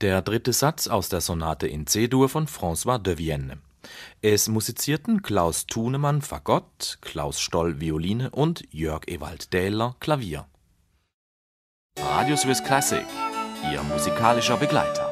Der dritte Satz aus der Sonate in C-Dur von François de Vienne. Es musizierten Klaus Thunemann Fagott, Klaus Stoll Violine und Jörg Ewald Dähler Klavier. Radio Swiss Classic, Ihr musikalischer Begleiter.